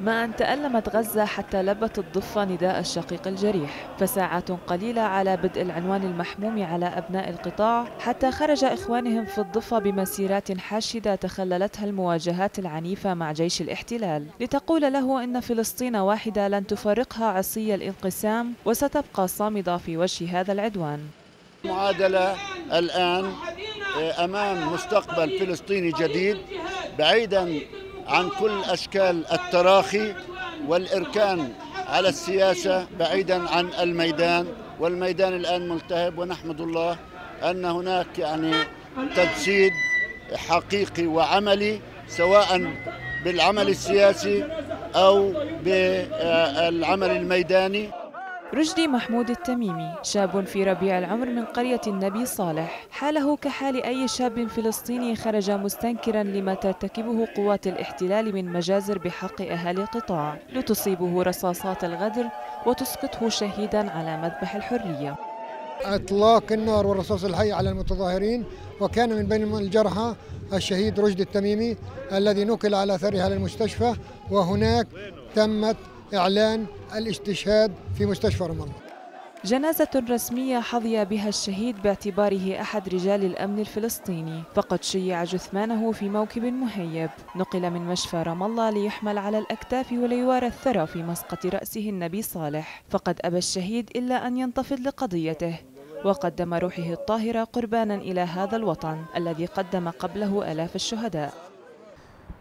ما أن تألمت غزة حتى لبت الضفة نداء الشقيق الجريح. فساعات قليلة على بدء العنوان المحموم على أبناء القطاع حتى خرج إخوانهم في الضفة بمسيرات حاشدة تخللتها المواجهات العنيفة مع جيش الاحتلال. لتقول له إن فلسطين واحدة لن تفارقها عصي الانقسام وستبقى صامدة في وجه هذا العدوان. معادلة الآن أمام مستقبل فلسطيني جديد بعيدا عن كل أشكال التراخي والإركان على السياسة بعيدا عن الميدان والميدان الآن ملتهب ونحمد الله أن هناك يعني تجسيد حقيقي وعملي سواء بالعمل السياسي أو بالعمل الميداني. رشدي محمود التميمي شاب في ربيع العمر من قرية النبي صالح. حاله كحال أي شاب فلسطيني خرج مستنكرا لما ترتكبه قوات الاحتلال من مجازر بحق أهالي القطاع. لتصيبه رصاصات الغدر وتسقطه شهيدا على مذبح الحرية. إطلاق النار والرصاص الحي على المتظاهرين وكان من بين الجرحى الشهيد رشدي التميمي الذي نقل على أثرها للمستشفى وهناك تمت إعلان الاستشهاد في مستشفى رام الله. جنازة رسمية حظي بها الشهيد باعتباره أحد رجال الأمن الفلسطيني فقد شيع جثمانه في موكب مهيب. نقل من مشفى رام الله ليحمل على الأكتاف وليوارى الثرى في مسقط رأسه النبي صالح. فقد أبى الشهيد إلا أن ينتفض لقضيته. وقدم روحه الطاهرة قربانا إلى هذا الوطن الذي قدم قبله آلاف الشهداء.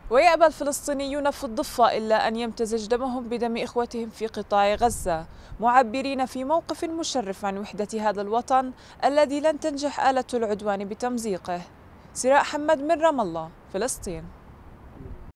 ويأبى الفلسطينيون في الضفة إلا أن يمتزج دمهم بدم إخوتهم في قطاع غزة. معبرين في موقف مشرف عن وحدة هذا الوطن الذي لن تنجح آلة العدوان بتمزيقه. سراء حمد من رام الله فلسطين.